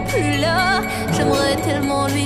plus là. J'aimerais tellement lui